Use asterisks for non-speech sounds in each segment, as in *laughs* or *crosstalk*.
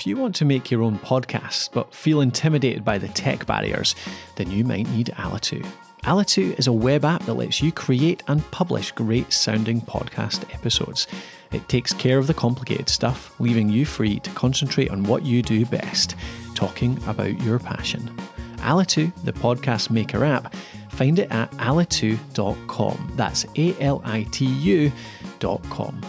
if you want to make your own podcast but feel intimidated by the tech barriers, then you might need Alitu. Alitu is a web app that lets you create and publish great sounding podcast episodes. It takes care of the complicated stuff, leaving you free to concentrate on what you do best talking about your passion. Alitu, the podcast maker app, find it at alitu.com. That's A L I T U.com.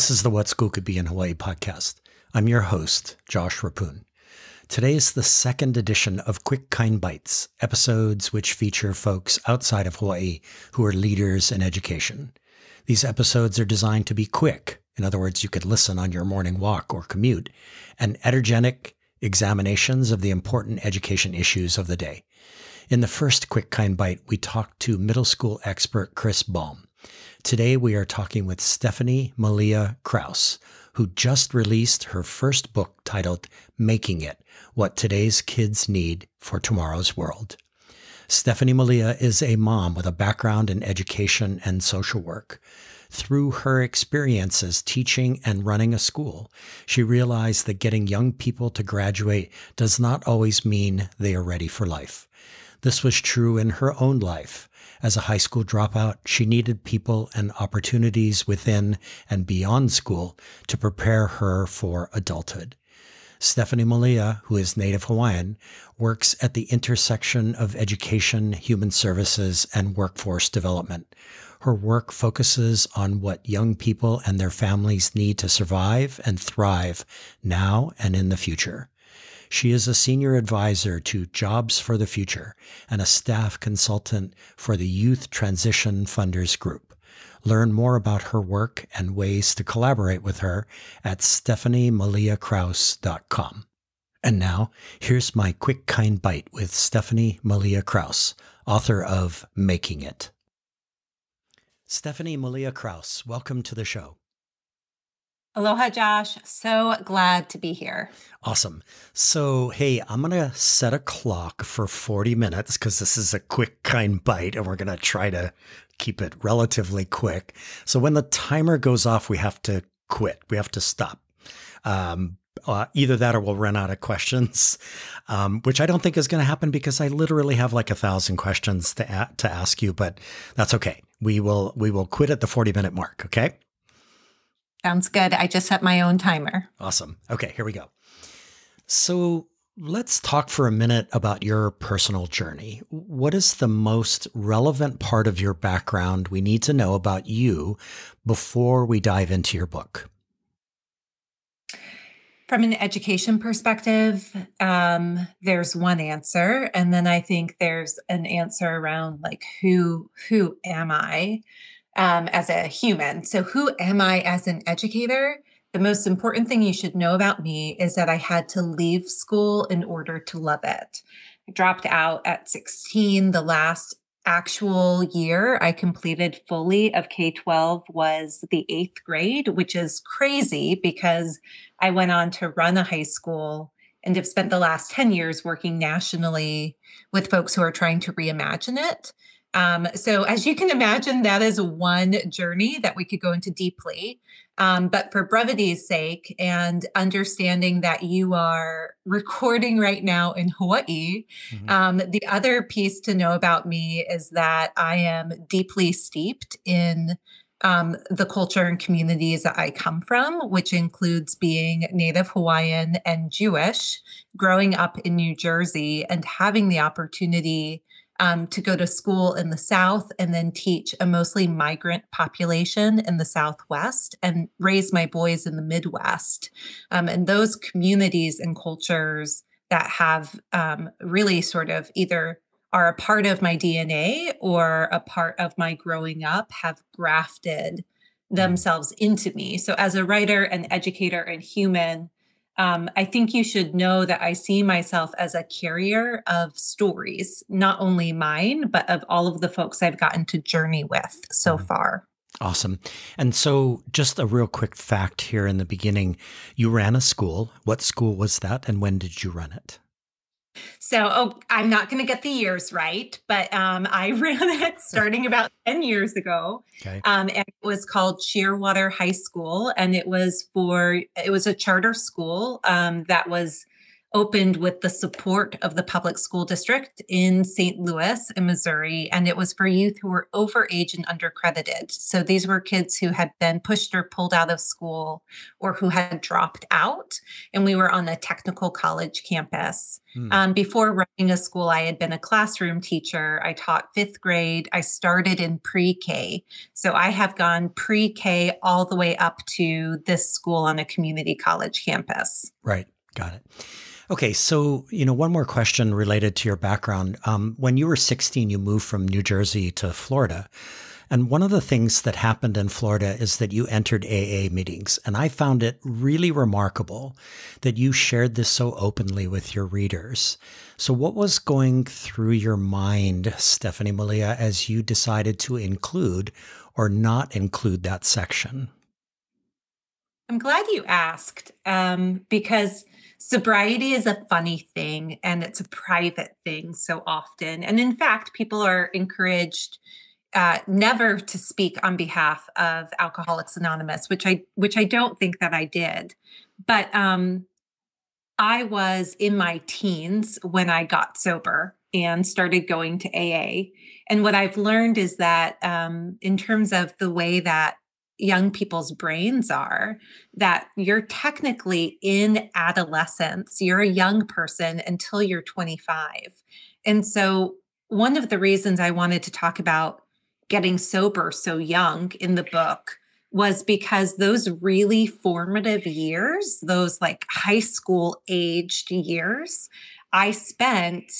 this is the What School Could Be in Hawaii podcast. I'm your host, Josh Reppun. Today is the second edition of Quick Kind Bites, episodes which feature folks outside of Hawaii who are leaders in education. These episodes are designed to be quick. In other words, you could listen on your morning walk or commute, and energetic examinations of the important education issues of the day. In the first Quick Kind Bite, we talked to middle school expert Chris Baum. Today we are talking with Stephanie Malia Krauss, who just released her first book titled Making It What Today's Kids Need for Tomorrow's World. Stephanie Malia is a mom with a background in education and social work. Through her experiences teaching and running a school, she realized that getting young people to graduate does not always mean they are ready for life. This was true in her own life. As a high school dropout, she needed people and opportunities within and beyond school to prepare her for adulthood. Stephanie Malia, who is native Hawaiian, works at the intersection of education, human services, and workforce development. Her work focuses on what young people and their families need to survive and thrive now and in the future. She is a senior advisor to Jobs for the Future and a staff consultant for the Youth Transition Funders Group. Learn more about her work and ways to collaborate with her at stephaniemaliakrauss.com. And now, here's my quick kind bite with Stephanie Malia Krauss, author of Making It. Stephanie Malia Krauss, welcome to the show. Aloha, Josh. So glad to be here. Awesome. So, hey, I'm going to set a clock for 40 minutes because this is a quick kind bite and we're going to try to keep it relatively quick. So, when the timer goes off, we have to quit, we have to stop. Um, uh, either that or we'll run out of questions, um, which I don't think is going to happen because I literally have like a thousand questions to, to ask you, but that's okay. We will, we will quit at the 40 minute mark. Okay. Sounds good. I just set my own timer. Awesome. Okay, here we go. So let's talk for a minute about your personal journey. What is the most relevant part of your background we need to know about you before we dive into your book? From an education perspective, um, there's one answer, and then I think there's an answer around like who who am I? Um, as a human. So, who am I as an educator? The most important thing you should know about me is that I had to leave school in order to love it. I dropped out at 16. The last actual year I completed fully of K 12 was the eighth grade, which is crazy because I went on to run a high school and have spent the last 10 years working nationally with folks who are trying to reimagine it. Um, so, as you can imagine, that is one journey that we could go into deeply. Um, but for brevity's sake and understanding that you are recording right now in Hawaii, mm-hmm. um, the other piece to know about me is that I am deeply steeped in um, the culture and communities that I come from, which includes being Native Hawaiian and Jewish, growing up in New Jersey, and having the opportunity um, to go to school in the South and then teach a mostly migrant population in the Southwest and raise my boys in the Midwest. Um, and those communities and cultures that have um, really sort of either are a part of my DNA or a part of my growing up have grafted mm. themselves into me. So, as a writer and educator and human, um, I think you should know that I see myself as a carrier of stories, not only mine, but of all of the folks I've gotten to journey with so mm-hmm. far. Awesome. And so, just a real quick fact here in the beginning you ran a school. What school was that, and when did you run it? So, oh, I'm not going to get the years right, but um, I *laughs* ran it starting about 10 years ago. Okay. Um, and it was called Shearwater High School. And it was for, it was a charter school um, that was opened with the support of the public school district in St. Louis in Missouri. And it was for youth who were over age and undercredited. So these were kids who had been pushed or pulled out of school or who had dropped out. And we were on a technical college campus. Hmm. Um, before running a school, I had been a classroom teacher. I taught fifth grade. I started in pre K. So I have gone pre K all the way up to this school on a community college campus. Right. Got it. Okay, so you know, one more question related to your background. Um, when you were 16, you moved from New Jersey to Florida. And one of the things that happened in Florida is that you entered AA meetings. And I found it really remarkable that you shared this so openly with your readers. So, what was going through your mind, Stephanie Malia, as you decided to include or not include that section? I'm glad you asked um, because sobriety is a funny thing and it's a private thing so often. And in fact, people are encouraged uh, never to speak on behalf of Alcoholics Anonymous, which I which I don't think that I did. But um, I was in my teens when I got sober and started going to AA. And what I've learned is that um, in terms of the way that young people's brains are that you're technically in adolescence you're a young person until you're 25 and so one of the reasons i wanted to talk about getting sober so young in the book was because those really formative years those like high school aged years i spent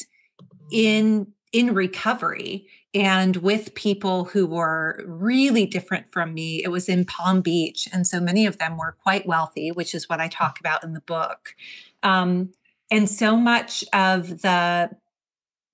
in in recovery and with people who were really different from me. It was in Palm Beach. And so many of them were quite wealthy, which is what I talk about in the book. Um, and so much of the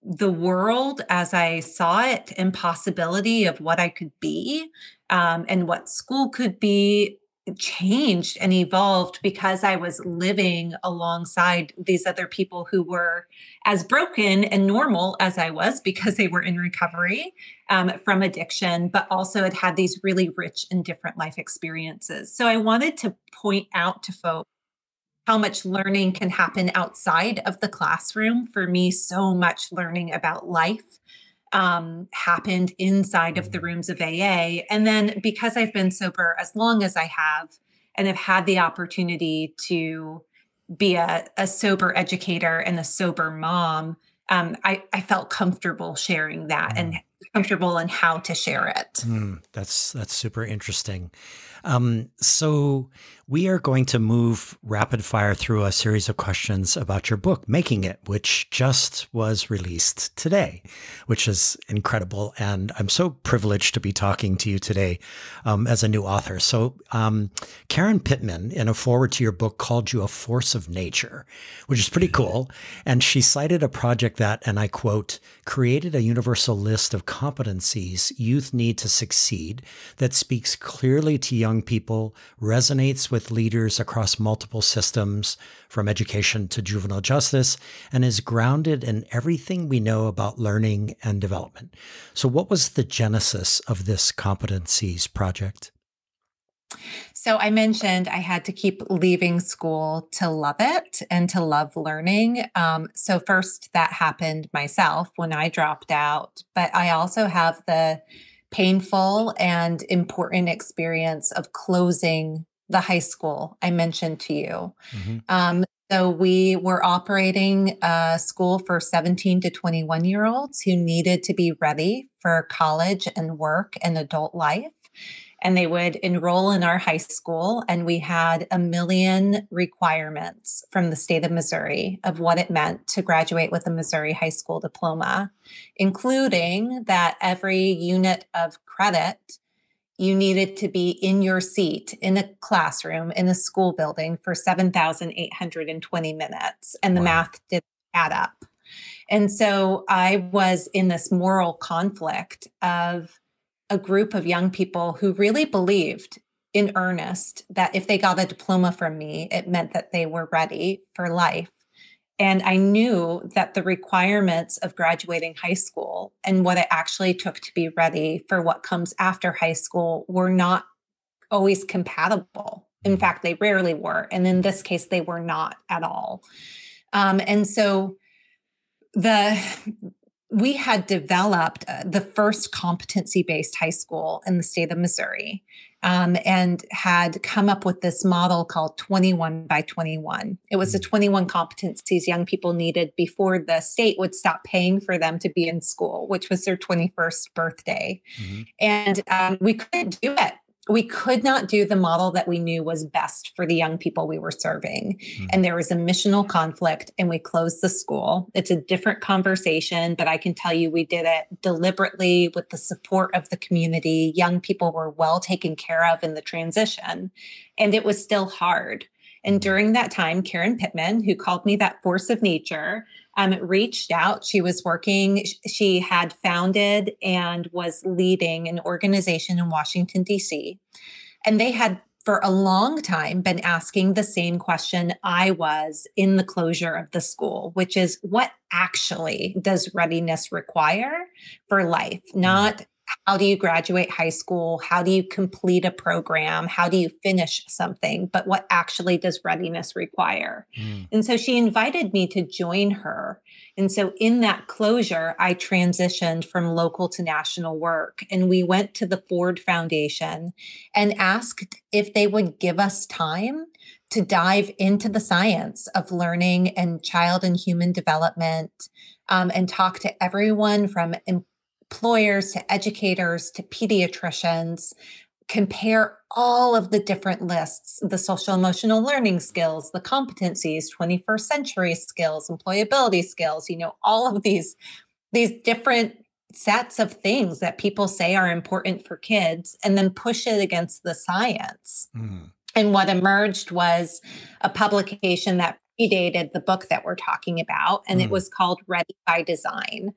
the world as I saw it and possibility of what I could be um, and what school could be changed and evolved because I was living alongside these other people who were as broken and normal as I was because they were in recovery um, from addiction, but also had had these really rich and different life experiences. So I wanted to point out to folks how much learning can happen outside of the classroom. For me, so much learning about life um, happened inside of the mm-hmm. rooms of AA. And then because I've been sober as long as I have and have had the opportunity to be a, a sober educator and a sober mom, um, I, I, felt comfortable sharing that mm. and comfortable in how to share it. Mm, that's that's super interesting. Um, so we are going to move rapid fire through a series of questions about your book, Making It, which just was released today, which is incredible. And I'm so privileged to be talking to you today um, as a new author. So, um, Karen Pittman, in a forward to your book, called you a force of nature, which is pretty cool. And she cited a project that, and I quote, created a universal list of competencies youth need to succeed that speaks clearly to young people, resonates with with leaders across multiple systems, from education to juvenile justice, and is grounded in everything we know about learning and development. So, what was the genesis of this competencies project? So, I mentioned I had to keep leaving school to love it and to love learning. Um, so, first, that happened myself when I dropped out, but I also have the painful and important experience of closing the high school I mentioned to you. Mm-hmm. Um, so we were operating a school for 17 to 21 year olds who needed to be ready for college and work and adult life. And they would enroll in our high school, and we had a million requirements from the state of Missouri of what it meant to graduate with a Missouri high school diploma, including that every unit of credit you needed to be in your seat in a classroom in a school building for 7,820 minutes. And the wow. math didn't add up. And so I was in this moral conflict of a group of young people who really believed in earnest that if they got a diploma from me, it meant that they were ready for life. And I knew that the requirements of graduating high school and what it actually took to be ready for what comes after high school were not always compatible. In mm-hmm. fact, they rarely were. And in this case, they were not at all. Um, and so the we had developed uh, the first competency based high school in the state of Missouri um, and had come up with this model called 21 by 21. It was the mm. 21 competencies young people needed before the state would stop paying for them to be in school, which was their 21st birthday. Mm-hmm. And um, we couldn't do it we could not do the model that we knew was best for the young people we were serving. Mm-hmm. And there was a missional conflict, and we closed the school. It's a different conversation, but I can tell you we did it deliberately with the support of the community. Young people were well taken care of in the transition, and it was still hard. And during that time, Karen Pittman, who called me that force of nature, um, reached out. She was working, she had founded and was leading an organization in Washington, D.C. And they had for a long time been asking the same question I was in the closure of the school, which is what actually does readiness require for life? Mm-hmm. Not how do you graduate high school? How do you complete a program? How do you finish something? But what actually does readiness require? Mm. And so she invited me to join her. And so in that closure, I transitioned from local to national work. And we went to the Ford Foundation and asked if they would give us time to dive into the science of learning and child and human development um, and talk to everyone from employers to educators to pediatricians compare all of the different lists the social emotional learning skills the competencies 21st century skills employability skills you know all of these these different sets of things that people say are important for kids and then push it against the science mm. and what emerged was a publication that predated the book that we're talking about, and mm. it was called Ready by Design.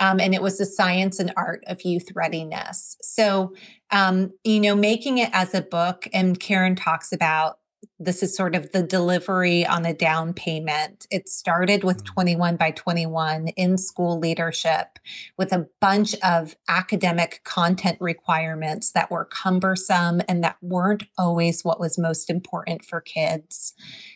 Um, and it was the science and art of youth readiness. So, um, you know, making it as a book, and Karen talks about this is sort of the delivery on a down payment. It started with mm. 21 by 21 in school leadership with a bunch of academic content requirements that were cumbersome and that weren't always what was most important for kids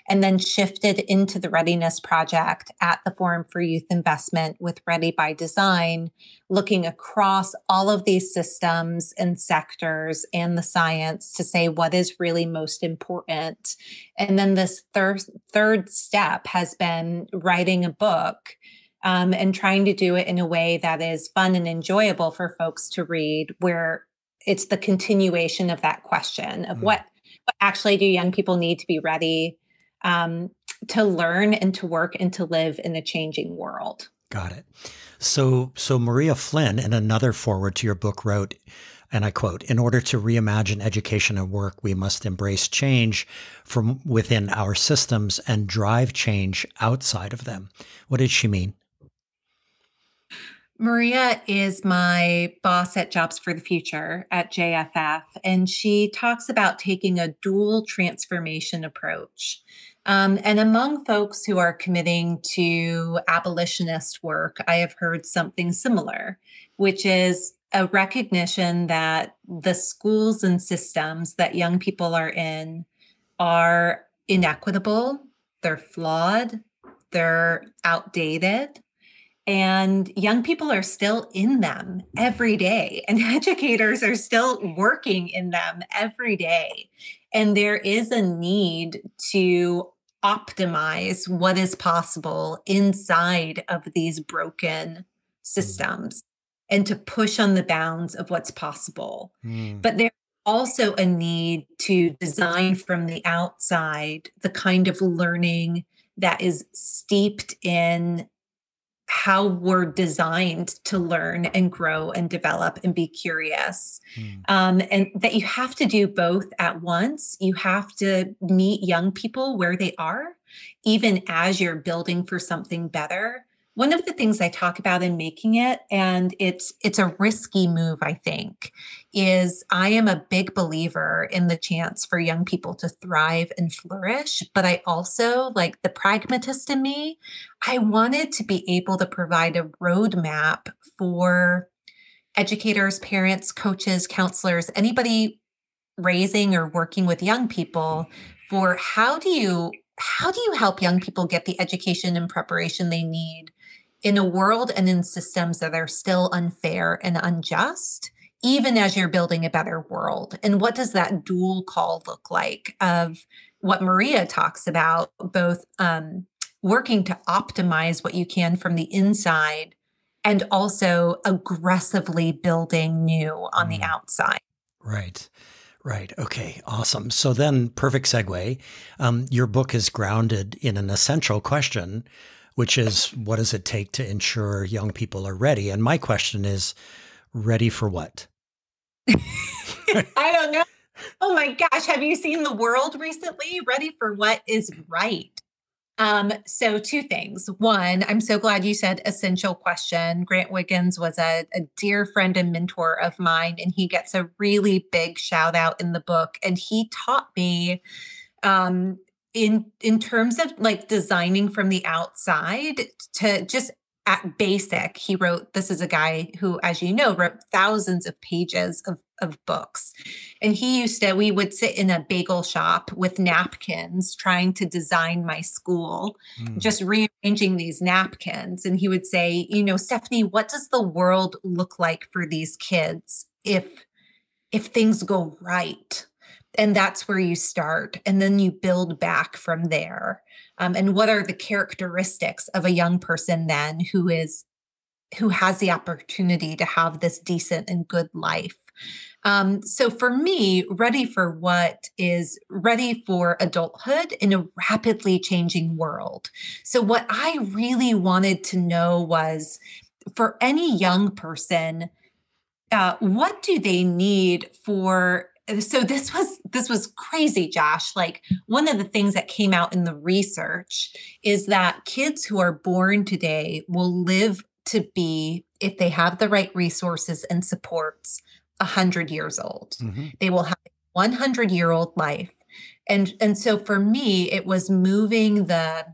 and then shifted into the Readiness Project at the Forum for Youth Investment with Ready by Design, looking across all of these systems and sectors and the science to say what is really most important. And then this third third step has been writing a book um, and trying to do it in a way that is fun and enjoyable for folks to read, where it's the continuation of that question of mm. what, what actually do young people need to be ready um, to learn and to work and to live in a changing world. Got it. So, so Maria Flynn, in another forward to your book, wrote, and I quote, in order to reimagine education and work, we must embrace change from within our systems and drive change outside of them. What did she mean? Maria is my boss at Jobs for the Future at JFF, and she talks about taking a dual transformation approach. Um, and among folks who are committing to abolitionist work, I have heard something similar, which is a recognition that the schools and systems that young people are in are inequitable, they're flawed, they're outdated, and young people are still in them every day and *laughs* educators are still working in them every day and there is a need to optimize what is possible inside of these broken mm. systems. And to push on the bounds of what's possible mm. but there's also a need to design from the outside the kind of learning that is steeped in how we're designed to learn and grow and develop and be curious. Mm. Um, and that you have to do both at once. You have to meet young people where they are, even as you're building for something better. One of the things I talk about in making it, and it's it's a risky move, I think, is I am a big believer in the chance for young people to thrive and flourish. But I also, like the pragmatist in me, I wanted to be able to provide a roadmap for educators, parents, coaches, counselors, anybody raising or working with young people for how do you how do you help young people get the education and preparation they need in a world and in systems that are still unfair and unjust even as you're building a better world and what does that dual call look like of what maria talks about both um, working to optimize what you can from the inside and also aggressively building new on mm. the outside right Right. Okay. Awesome. So then, perfect segue. Um, your book is grounded in an essential question, which is what does it take to ensure young people are ready? And my question is ready for what? *laughs* I don't know. Oh my gosh. Have you seen the world recently? Ready for what is right? Um, so two things. One, I'm so glad you said essential question. Grant Wiggins was a, a, dear friend and mentor of mine, and he gets a really big shout out in the book. And he taught me um in in terms of like designing from the outside to just at basic, he wrote, this is a guy who, as you know, wrote thousands of pages of, of books. And he used to, we would sit in a bagel shop with napkins trying to design my school, mm. just rearranging these napkins. And he would say, you know, Stephanie, what does the world look like for these kids if if things go right? And that's where you start. And then you build back from there um, and what are the characteristics of a young person then who is who has the opportunity to have this decent and good life um, so for me ready for what is ready for adulthood in a rapidly changing world so what i really wanted to know was for any young person uh, what do they need for so this was this was crazy josh. Like one of the things that came out in the research is that kids who are born today will live to be if they have the right resources and supports 100 years old. Mm-hmm. they will have a 100 year old life. And and so for me it was moving the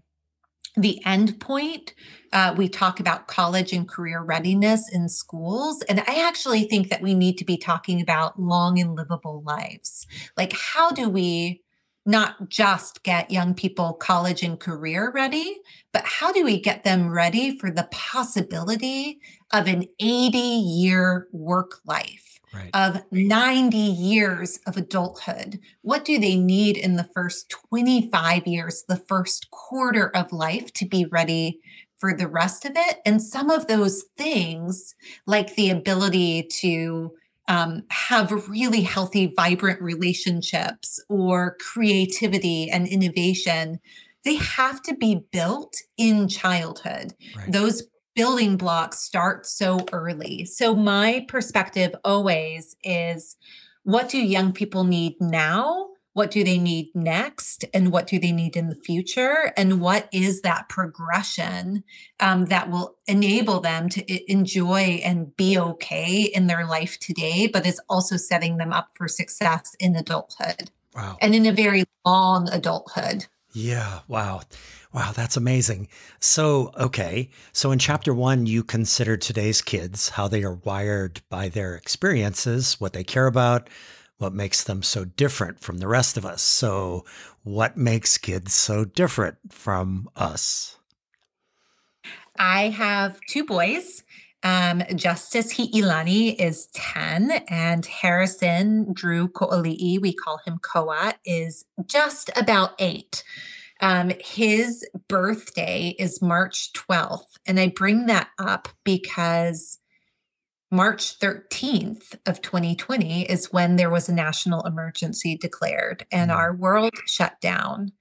the end point uh, we talk about college and career readiness in schools. And I actually think that we need to be talking about long and livable lives. Like, how do we not just get young people college and career ready, but how do we get them ready for the possibility of an 80 year work life? Right. Of 90 years of adulthood. What do they need in the first 25 years, the first quarter of life to be ready for the rest of it. And some of those things, like the ability to um, have really healthy, vibrant relationships or creativity and innovation, they have to be built in childhood. Right. Those building blocks start so early. So, my perspective always is what do young people need now? what do they need next? And what do they need in the future? And what is that progression um, that will enable them to enjoy and be okay in their life today but is also setting them up for success in adulthood. Wow. And in a very long adulthood. Yeah. Wow wow that's amazing so okay so in chapter one you consider today's kids how they are wired by their experiences what they care about what makes them so different from the rest of us. So, what makes kids so different from us? I have two boys. Um, Justice Hi'ilani is 10, and Harrison Drew Ko'oli'i, we call him Koa, is just about eight. Um, his birthday is March 12th. And I bring that up because March 13th of 2020 is when there was a national emergency declared and mm. our world shut down.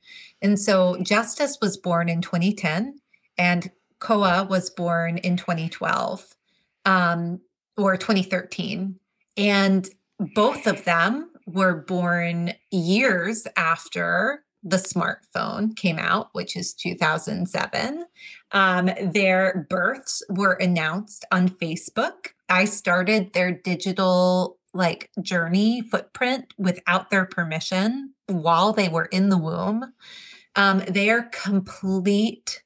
And so Justice was born in 2010 and Koa was born in 2012 um, or 2013. And both of them were born years after the smartphone came out, which is 2007. Um, their births were announced on Facebook. I started their digital like journey footprint without their permission while they were in the womb. Um, they are complete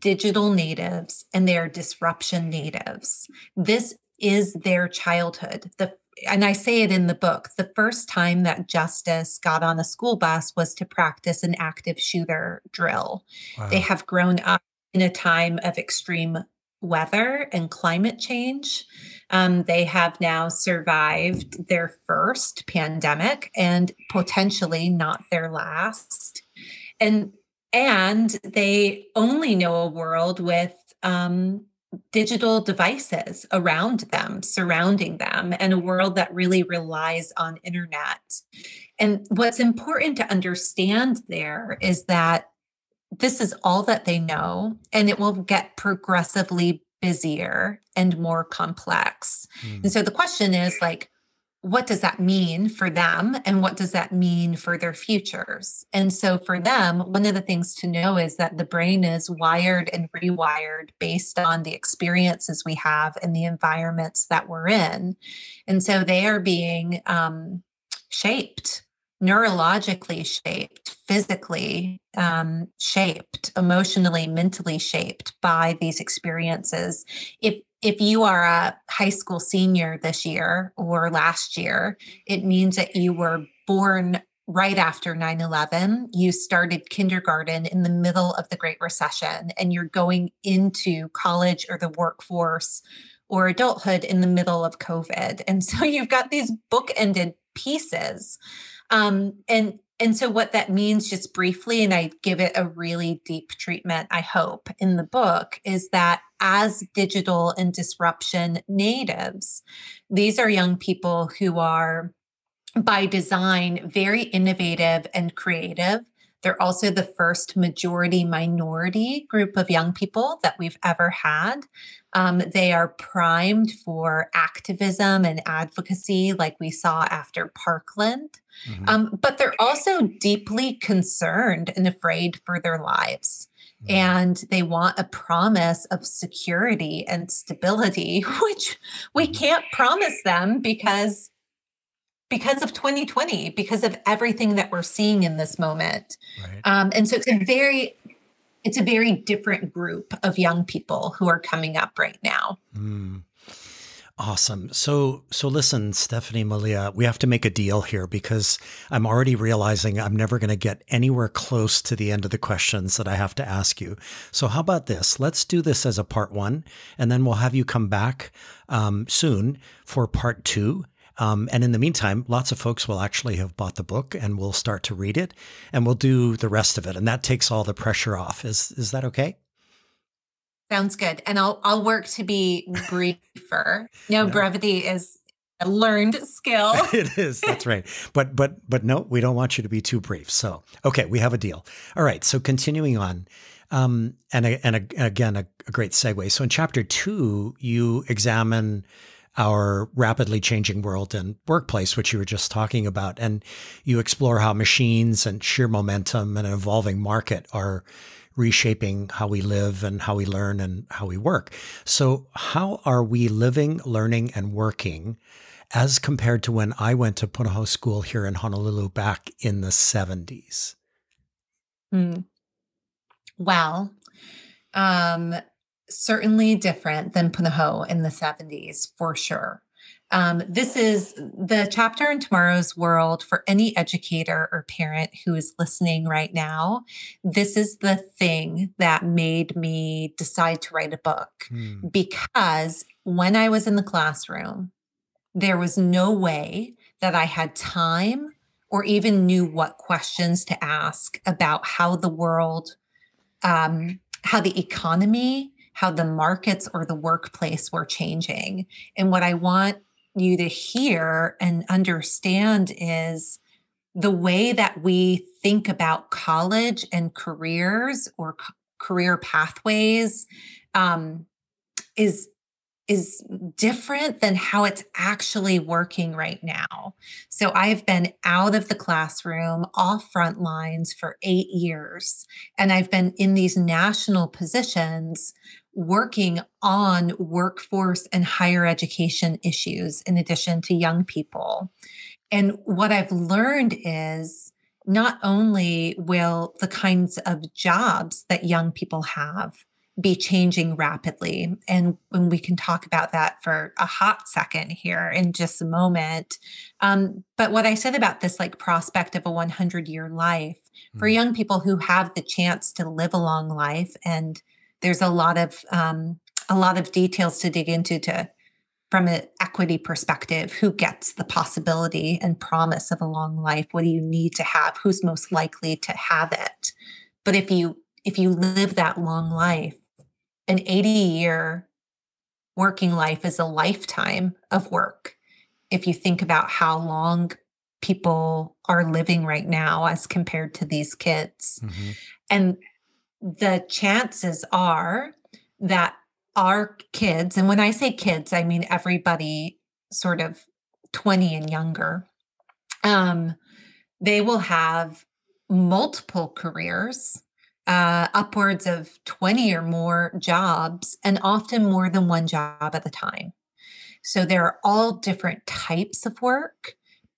digital natives and they are disruption natives. This is their childhood. The and I say it in the book, the first time that Justice got on a school bus was to practice an active shooter drill. Wow. They have grown up in a time of extreme weather and climate change. Um, they have now survived their first pandemic and potentially not their last. And and they only know a world with um, digital devices around them, surrounding them, and a world that really relies on internet. And what's important to understand there is that this is all that they know, and it will get progressively busier and more complex. Mm. And so the question is like, what does that mean for them and what does that mean for their futures? And so for them one of the things to know is that the brain is wired and rewired based on the experiences we have and the environments that we're in. And so they are being um, shaped neurologically shaped physically um, shaped emotionally mentally shaped by these experiences. If if you are a high school senior this year or last year, it means that you were born right after 9 11. You started kindergarten in the middle of the Great Recession, and you're going into college or the workforce or adulthood in the middle of COVID. And so *laughs* you've got these book-ended pieces. Um, and and so, what that means, just briefly, and I give it a really deep treatment, I hope, in the book, is that as digital and disruption natives, these are young people who are, by design, very innovative and creative. They're also the first majority minority group of young people that we've ever had. Um, they are primed for activism and advocacy, like we saw after Parkland. Mm-hmm. Um, but they're also deeply concerned and afraid for their lives. Mm-hmm. And they want a promise of security and stability, *laughs* which we mm-hmm. can't promise them because because of 2020 because of everything that we're seeing in this moment right. um, and so it's a very it's a very different group of young people who are coming up right now mm. Awesome. So, so listen, Stephanie Malia, we have to make a deal here because I'm already realizing I'm never going to get anywhere close to the end of the questions that I have to ask you. So, how about this? Let's do this as a part one, and then we'll have you come back um, soon for part two. Um, and in the meantime, lots of folks will actually have bought the book and we'll start to read it and we'll do the rest of it. And that takes all the pressure off. Is, is that okay? Sounds good. And I'll, I'll work to be briefer. No, *laughs* no. brevity is a learned skill. *laughs* it is. That's right. But, but, but no, we don't want you to be too brief. So, okay, we have a deal. All right. So continuing on, um, and, and, a, again, a, a great segue. So in chapter two, you examine our rapidly changing world and workplace, which you were just talking about. And you explore how machines and sheer momentum and an evolving market are reshaping how we live and how we learn and how we work. So, how are we living, learning, and working as compared to when I went to Punahou School here in Honolulu back in the 70s? Mm. Well, um, certainly different than Punahou in the 70s, for sure. Um, this is the chapter in Tomorrow's World for any educator or parent who is listening right now. This is the thing that made me decide to write a book hmm. because when I was in the classroom, there was no way that I had time or even knew what questions to ask about how the world, um, how the economy, how the markets or the workplace were changing. And what I want you to hear and understand is the way that we think about college and careers or career pathways um, is is different than how it's actually working right now. So I've been out of the classroom, off front lines for eight years, and I've been in these national positions working on workforce and higher education issues in addition to young people. And what I've learned is not only will the kinds of jobs that young people have be changing rapidly. And when we can talk about that for a hot second here in just a moment. Um, but what I said about this like prospect of a 100 year life mm. for young people who have the chance to live a long life, and there's a lot of um, a lot of details to dig into to from an equity perspective who gets the possibility and promise of a long life what do you need to have who's most likely to have it but if you if you live that long life an 80 year working life is a lifetime of work. If you think about how long people are living right now as compared to these kids. Mm-hmm. And the chances are that our kids, and when I say kids, I mean everybody sort of 20 and younger, um, they will have multiple careers uh, upwards of 20 or more jobs, and often more than one job at a time. So there are all different types of work.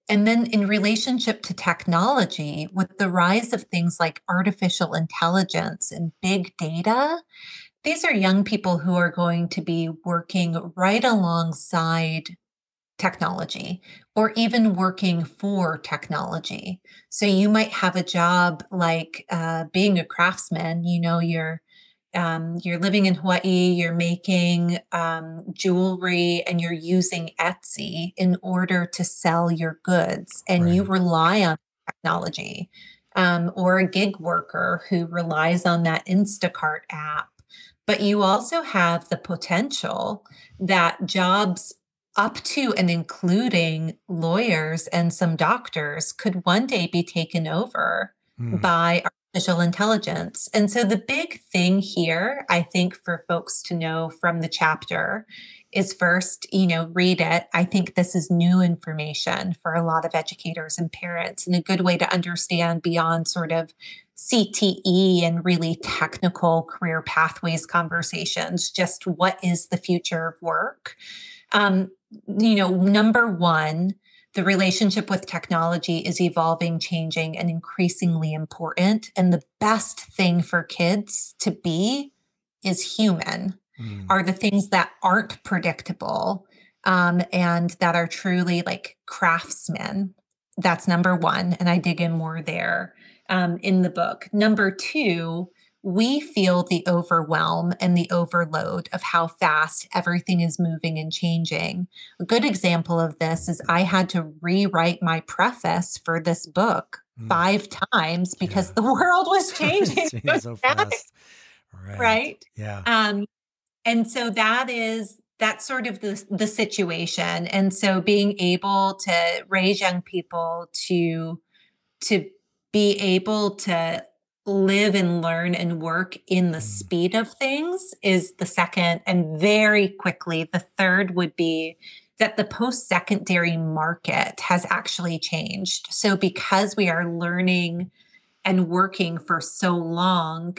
And then, in relationship to technology, with the rise of things like artificial intelligence and big data, these are young people who are going to be working right alongside technology or even working for technology. So you might have a job like uh, being a craftsman. You know, you're um, you're living in Hawaii, you're making um, jewelry, and you're using Etsy in order to sell your goods, and right. you rely on technology. Um, or a gig worker who relies on that Instacart app. But you also have the potential that jobs up to and including lawyers and some doctors could one day be taken over mm. by artificial intelligence. And so the big thing here, I think, for folks to know from the chapter is first, you know, read it. I think this is new information for a lot of educators and parents, and a good way to understand beyond sort of CTE and really technical career pathways conversations, just what is the future of work. Um, you know, number one, the relationship with technology is evolving, changing, and increasingly important. And the best thing for kids to be is human, mm. are the things that aren't predictable um, and that are truly like craftsmen. That's number one. And I dig in more there um, in the book. Number two, we feel the overwhelm and the overload of how fast everything is moving and changing. A good example of this is I had to rewrite my preface for this book mm. five times because yeah. the *laughs* world was *laughs* changing so, fast. Right. right. Yeah. Um, and so that is that's sort of the the situation. And so being able to raise young people to to be able to live and learn and work in the mm. speed of things is the second. And very quickly, the third would be that the post secondary market has actually changed. So, because we are learning and working for so long,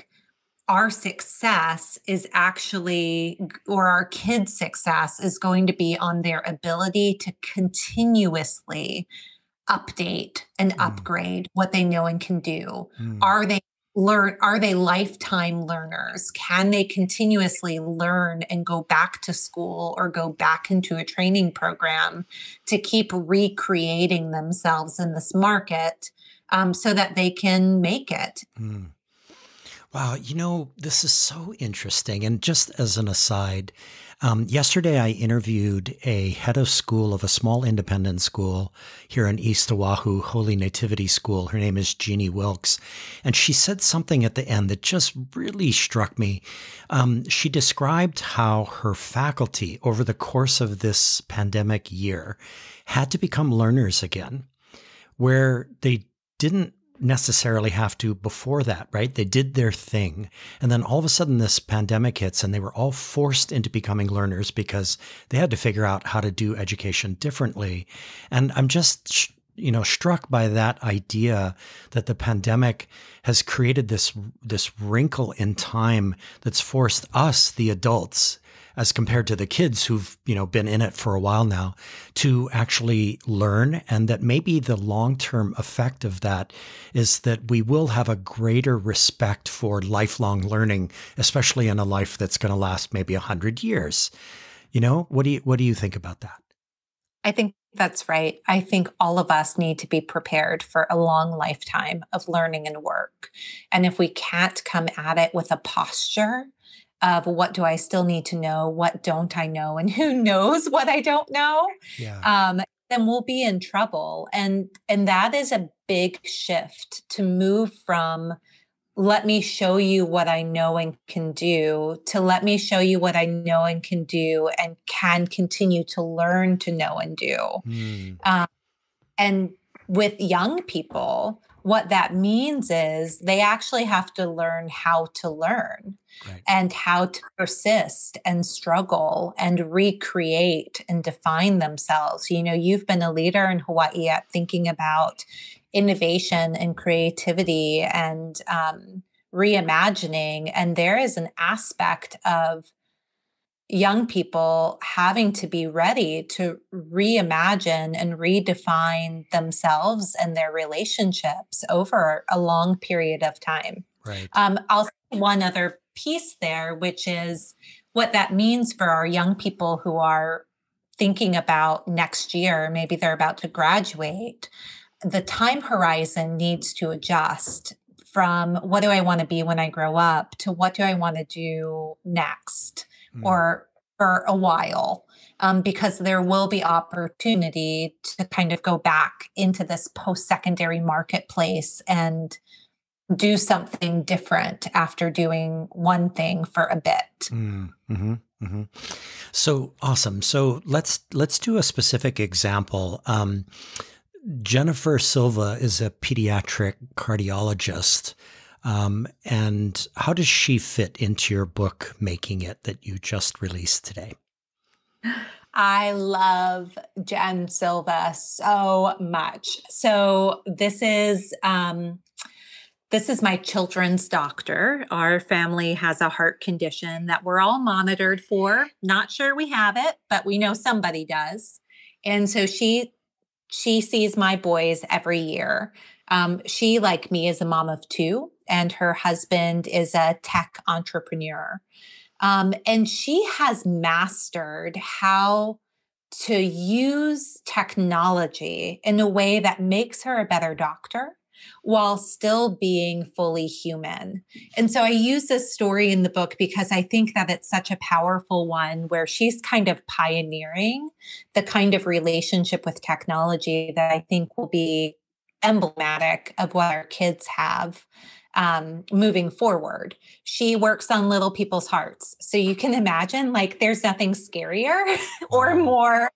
our success is actually, or our kids' success is going to be on their ability to continuously update and mm. upgrade what they know and can do. Mm. Are they learn are they lifetime learners can they continuously learn and go back to school or go back into a training program to keep recreating themselves in this market um, so that they can make it mm. wow you know this is so interesting and just as an aside um, yesterday, I interviewed a head of school of a small independent school here in East Oahu, Holy Nativity School. Her name is Jeannie Wilkes. And she said something at the end that just really struck me. Um, she described how her faculty, over the course of this pandemic year, had to become learners again, where they didn't necessarily have to before that, right? They did their thing. And then all of a sudden, this pandemic hits and they were all forced into becoming learners because they had to figure out how to do education differently. And I'm just, you know, struck by that idea that the pandemic has created this, this wrinkle in time that's forced us, the adults, as compared to the kids who've, you know, been in it for a while now to actually learn. And that maybe the long term effect of that is that we will have a greater respect for lifelong learning, especially in a life that's going to last maybe a hundred years. You know, what do you, what do you think about that? I think that's right. I think all of us need to be prepared for a long lifetime of learning and work. And if we can't come at it with a posture of what do I still need to know, what don't I know, and *laughs* who knows what I don't know, yeah. um, then we'll be in trouble. And and that is a big shift to move from let me show you what I know and can do to let me show you what I know and can do and can continue to learn to know and do. Mm. Um, and with young people, what that means is they actually have to learn how to learn right. and how to persist and struggle and recreate and define themselves. You know, you've been a leader in Hawaii at thinking about innovation and creativity and um, reimagining. And there is an aspect of young people having to be ready to reimagine and redefine themselves and their relationships over a long period of time. Right. Um, I'll say one other piece there, which is what that means for our young people who are thinking about next year, maybe they're about to graduate. The time horizon needs to adjust from what do I want to be when I grow up to what do I want to do next mm. or for a while um, because there will be opportunity to kind of go back into this post-secondary marketplace and do something different after doing one thing for a bit. Mm, mm-hmm, mm-hmm. So awesome. So let's let's do a specific example. Um, Jennifer Silva is a pediatric cardiologist um, and how does she fit into your book, Making It, that you just released today? I love Jen Silva so much. So this is um, this is my children's doctor. Our family has a heart condition that we're all monitored for. Not sure we have it, but we know somebody does. And so she she sees my boys every year. Um, she, like me, is a mom of two and her husband is a tech entrepreneur. Um, and she has mastered how to use technology in a way that makes her a better doctor while still being fully human. And so I use this story in the book because I think that it's such a powerful one where she's kind of pioneering the kind of relationship with technology that I think will be emblematic of what our kids have um, moving forward. She works on little people's hearts. So you can imagine, like, there's nothing scarier *laughs* or more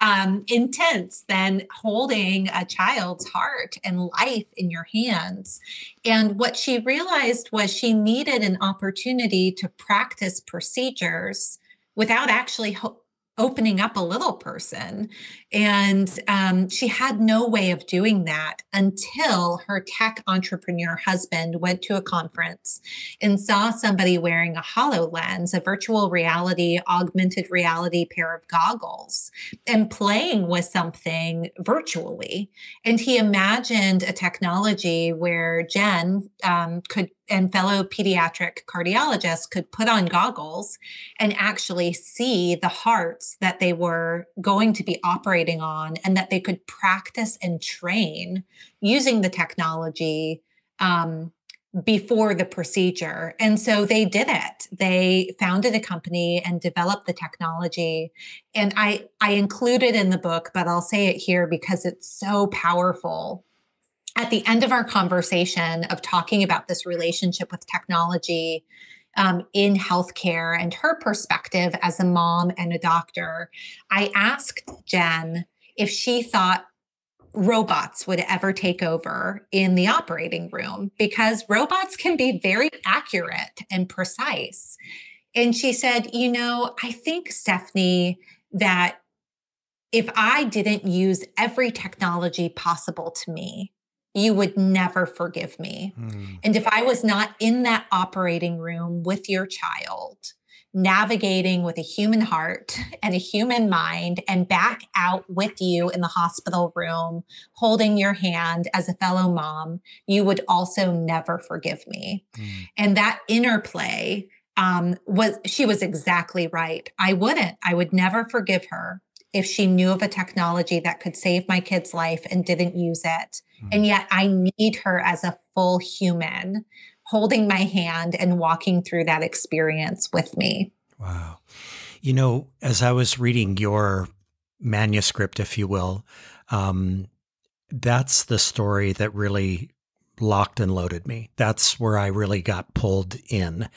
um, intense than holding a child's heart and life in your hands. And what she realized was she needed an opportunity to practice procedures without actually ho- opening up a little person. And um, she had no way of doing that until her tech entrepreneur husband went to a conference and saw somebody wearing a HoloLens, a virtual reality, augmented reality pair of goggles, and playing with something virtually. And he imagined a technology where Jen um, could and fellow pediatric cardiologists could put on goggles and actually see the hearts that they were going to be operating on and that they could practice and train using the technology um, before the procedure. And so they did it. They founded a company and developed the technology. And I, I include it in the book, but I'll say it here because it's so powerful at the end of our conversation of talking about this relationship with technology um, in healthcare and her perspective as a mom and a doctor, I asked Jen if she thought robots would ever take over in the operating room because robots can be very accurate and precise. And she said, You know, I think, Stephanie, that if I didn't use every technology possible to me, you would never forgive me. Mm. And if I was not in that operating room with your child, navigating with a human heart *laughs* and a human mind and back out with you in the hospital room, holding your hand as a fellow mom, you would also never forgive me. Mm. And that interplay um, was, she was exactly right. I wouldn't, I would never forgive her if she knew of a technology that could save my kid's life and didn't use it. Mm. And yet I need her as a full human holding my hand and walking through that experience with me. Wow. You know, as I was reading your manuscript, if you will, um, that's the story that really locked and loaded me. That's where I really got pulled in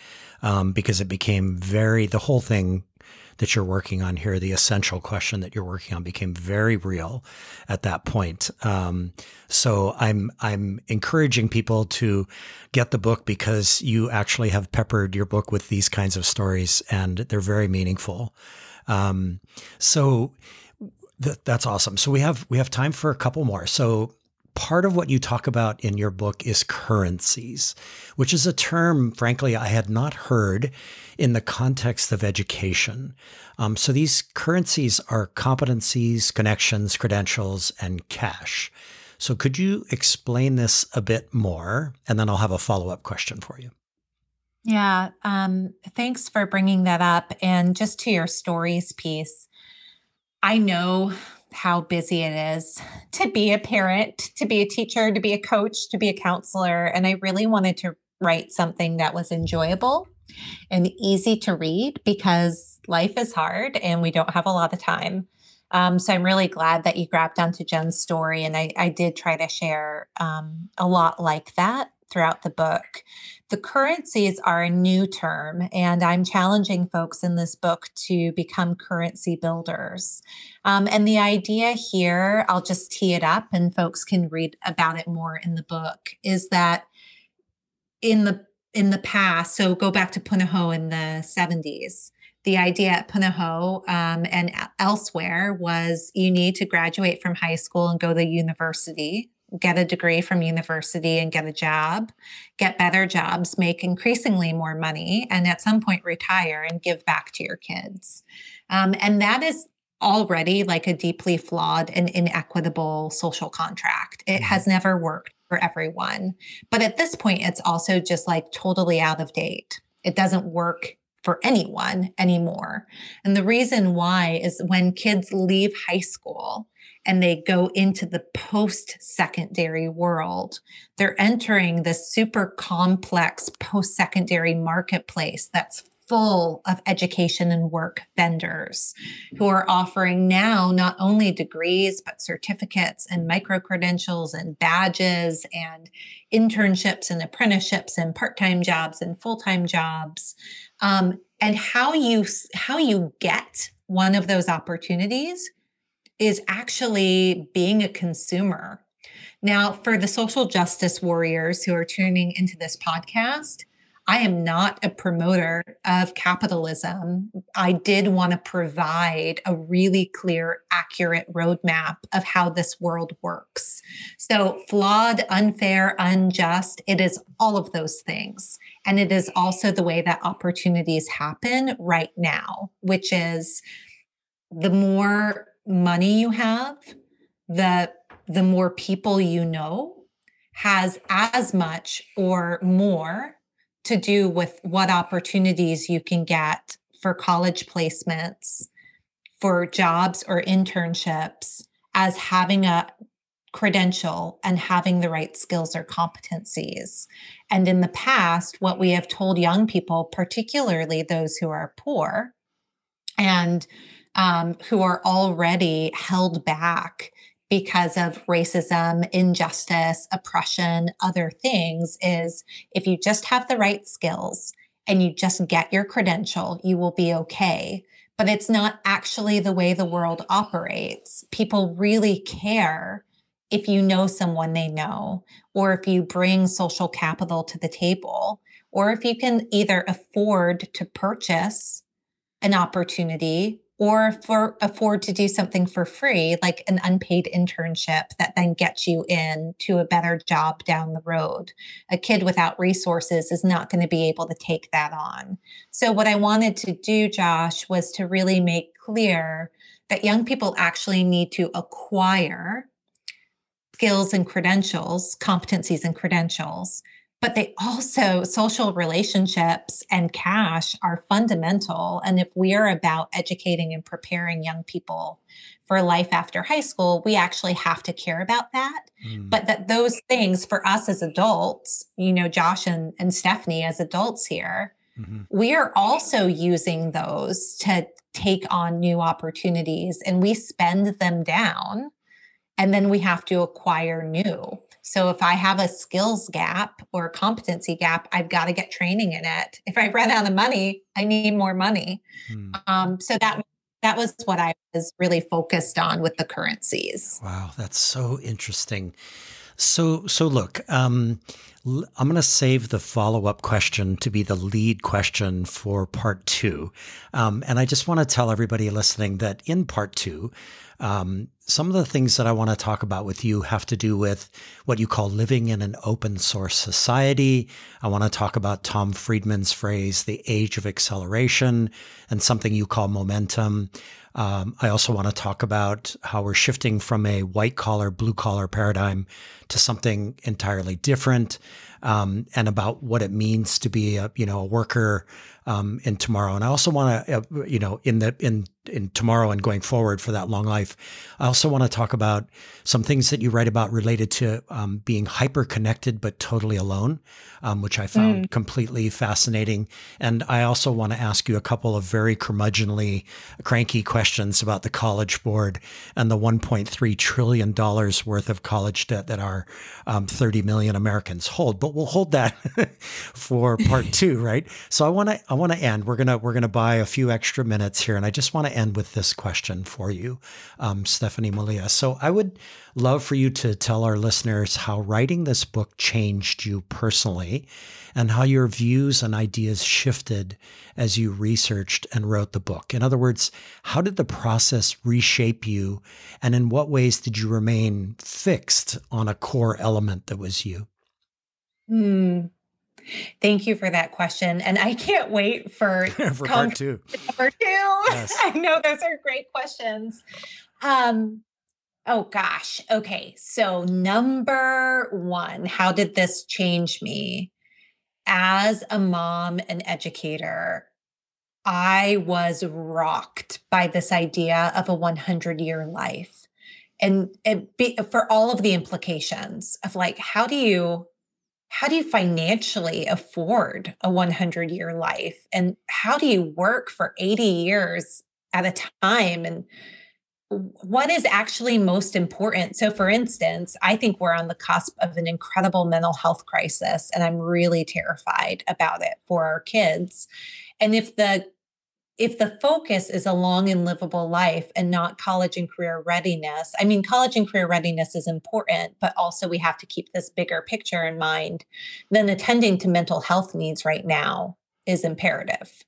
um, because it became very, the whole thing that you're working on here, the essential question that you're working on became very real at that point. Um, so I'm I'm encouraging people to get the book because you actually have peppered your book with these kinds of stories, and they're very meaningful. Um, so th- that's awesome. So we have we have time for a couple more. So part of what you talk about in your book is currencies, which is a term, frankly, I had not heard in the context of education. Um, so these currencies are competencies, connections, credentials, and cash. So could you explain this a bit more? And then I'll have a follow up question for you. Yeah, um, thanks for bringing that up. And just to your stories piece, I know how busy it is to be a parent, to be a teacher, to be a coach, to be a counselor. And I really wanted to write something that was enjoyable and easy to read because life is hard and we don't have a lot of time. Um, so I'm really glad that you grabbed onto Jen's story. And I, I did try to share um, a lot like that throughout the book. The currencies are a new term, and I'm challenging folks in this book to become currency builders. Um, and the idea here, I'll just tee it up and folks can read about it more in the book, is that in the in the past, so go back to Punahou in the 70s, the idea at Punahou um, and elsewhere was you need to graduate from high school and go to university get a degree from university and get a job, get better jobs, make increasingly more money, and at some point retire and give back to your kids. Um, and that is already like a deeply flawed and inequitable social contract. It has mm-hmm. never worked for everyone. But at this point, it's also just like totally out of date. It doesn't work for anyone anymore. And the reason why is when kids leave high school, and they go into the post secondary world, they're entering this super complex post secondary marketplace that's full of education and work vendors who are offering now not only degrees, but certificates and micro credentials and badges and internships and apprenticeships and part-time jobs and full-time jobs. Um, and how you how you get one of those opportunities is actually being a consumer. Now, for the social justice warriors who are tuning into this podcast, I am not a promoter of capitalism. I did want to provide a really clear, accurate roadmap of how this world works. So, flawed, unfair, unjust, it is all of those things. And it is also the way that opportunities happen right now, which is the more money you have, the the more people you know has as much or more to do with what opportunities you can get for college placements, for jobs or internships as having a credential and having the right skills or competencies. And in the past, what we have told young people, particularly those who are poor and um, who are already held back because of racism, injustice, oppression, other things, is if you just have the right skills and you just get your credential, you will be okay. But it's not actually the way the world operates. People really care if you know someone they know, or if you bring social capital to the table, or if you can either afford to purchase an opportunity or for afford to do something for free like an unpaid internship that then gets you in to a better job down the road. A kid without resources is not going to be able to take that on. So what i wanted to do josh was to really make clear that young people actually need to acquire skills and credentials competencies and credentials but they also social relationships and cash are fundamental and if we are about educating and preparing young people for life after high school we actually have to care about that mm. but that those things for us as adults you know josh and, and stephanie as adults here mm-hmm. we are also using those to take on new opportunities and we spend them down and then we have to acquire new so if I have a skills gap or a competency gap, I've got to get training in it. If I run out of money, I need more money. Hmm. Um, so that that was what I was really focused on with the currencies. Wow, that's so interesting. So so look, um, I'm going to save the follow up question to be the lead question for part two. Um, and I just want to tell everybody listening that in part two, um, some of the things that I want to talk about with you have to do with what you call living in an open source society. I want to talk about Tom Friedman's phrase, the age of acceleration, and something you call momentum. Um, I also want to talk about how we're shifting from a white collar, blue collar paradigm to something entirely different, um, and about what it means to be a you know a worker um, in tomorrow. And I also want to, uh, you know, in the in in tomorrow and going forward for that long life, I also want to talk about some things that you write about related to um, being hyper connected but totally alone, um, which I found mm. completely fascinating. And I also want to ask you a couple of very curmudgeonly, cranky questions about the College Board and the 1.3 trillion dollars worth of college debt that our um, 30 million Americans hold. But we'll hold that *laughs* for part two, right? So I want to. I want to end. We're gonna we're gonna buy a few extra minutes here, and I just want to end with this question for you, um, Stephanie Malia. So I would love for you to tell our listeners how writing this book changed you personally, and how your views and ideas shifted as you researched and wrote the book. In other words, how did the process reshape you, and in what ways did you remain fixed on a core element that was you? Hmm. Thank you for that question. And I can't wait for, *laughs* for part two. Number two. Yes. *laughs* I know those are great questions. Um, oh gosh. Okay. So number one, how did this change me? As a mom and educator, I was rocked by this idea of a 100 year life and it be, for all of the implications of like, how do you how do you financially afford a 100 year life? And how do you work for 80 years at a time? And what is actually most important? So for instance i think we're on the cusp of an incredible mental health crisis and i'm really terrified about it for our kids. And if the if the focus is a long and livable life and not college and career readiness, I mean, college and career readiness is important, but also we have to keep this bigger picture in mind. Then attending to mental health needs right now is imperative.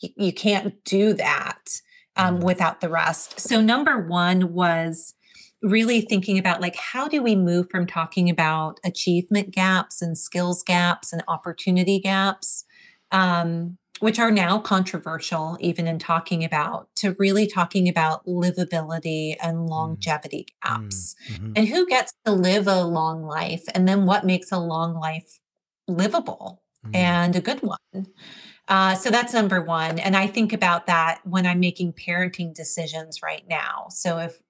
You, you can't do that um, mm-hmm. without the rest. So, number one was really thinking about like how do we move from talking about achievement gaps and skills gaps and opportunity gaps um, which are now controversial, even in talking about, to really talking about livability and mm. longevity mm. gaps. Mm-hmm. And who gets to live a long life? And then what makes a long life livable mm. and a good one? Uh, so that's number one. And I think about that when I'm making parenting decisions right now. So if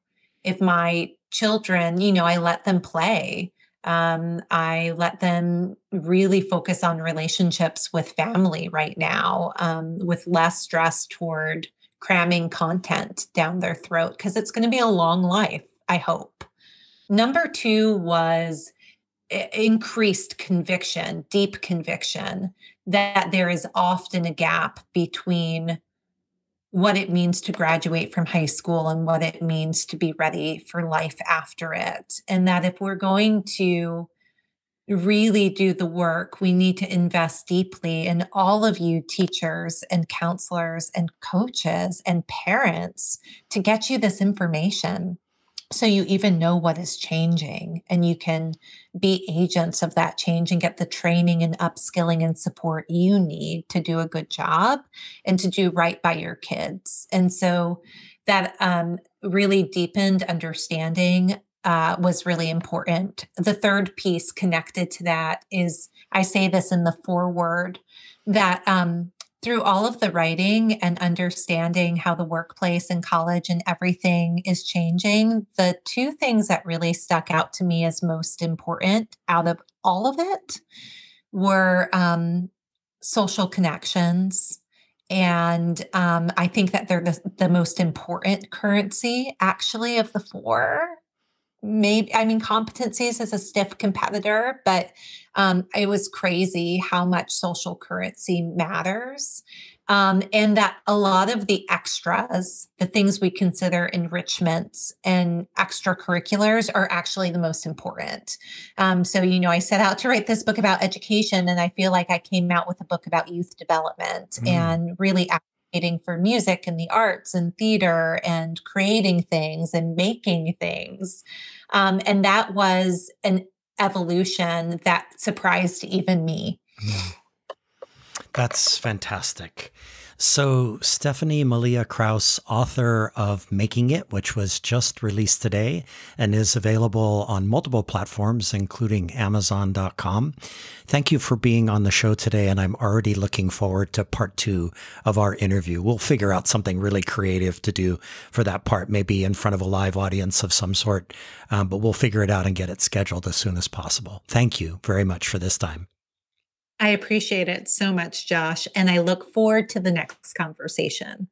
if my children, you know, I let them play um, I let them really focus on relationships with family right now, um, with less stress toward cramming content down their throat, because it's going to be a long life, I hope. Number two was increased conviction, deep conviction that there is often a gap between what it means to graduate from high school and what it means to be ready for life after it. And that if we're going to really do the work, we need to invest deeply in all of you teachers and counselors and coaches and parents to get you this information so you even know what is changing and you can be agents of that change and get the training and upskilling and support you need to do a good job and to do right by your kids. And so that um, really deepened understanding uh, was really important. The third piece connected to that is i say this in the foreword that um, through all of the writing and understanding how the workplace and college and everything is changing, the two things that really stuck out to me as most important out of all of it were um, social connections. And um, I think that they're the, the most important currency, actually, of the four maybe i mean competencies is a stiff competitor but um, it was crazy how much social currency matters um, and that a lot of the extras the things we consider enrichments and extracurriculars are actually the most important um, so you know i set out to write this book about education and i feel like i came out with a book about youth development mm. and really for music and the arts and theater and creating things and making things. Um, and that was an evolution that surprised even me. That's fantastic. So, Stephanie Malia Krauss, author of Making It, which was just released today and is available on multiple platforms, including Amazon.com. Thank you for being on the show today. And I'm already looking forward to part two of our interview. We'll figure out something really creative to do for that part, maybe in front of a live audience of some sort, um, but we'll figure it out and get it scheduled as soon as possible. Thank you very much for this time. I appreciate it so much, Josh, and I look forward to the next conversation.